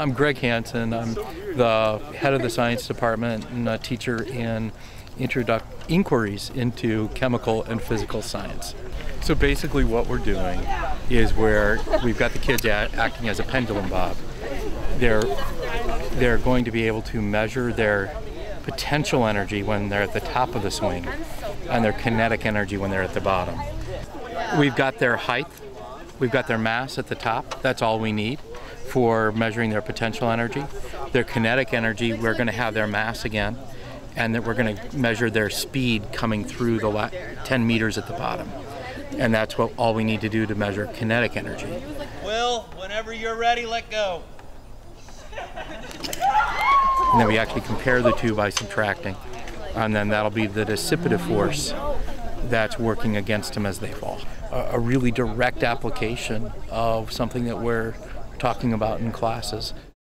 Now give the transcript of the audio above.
I'm Greg Hansen. I'm the head of the science department and a teacher in introduc- inquiries into chemical and physical science. So basically, what we're doing is where we've got the kids acting as a pendulum bob. They're they're going to be able to measure their potential energy when they're at the top of the swing and their kinetic energy when they're at the bottom. We've got their height, we've got their mass at the top. That's all we need for measuring their potential energy. Their kinetic energy, we're going to have their mass again, and that we're going to measure their speed coming through the la- 10 meters at the bottom. And that's what all we need to do to measure kinetic energy. Will, whenever you're ready, let go. And then we actually compare the two by subtracting. And then that'll be the dissipative force that's working against them as they fall. A, a really direct application of something that we're talking about in classes.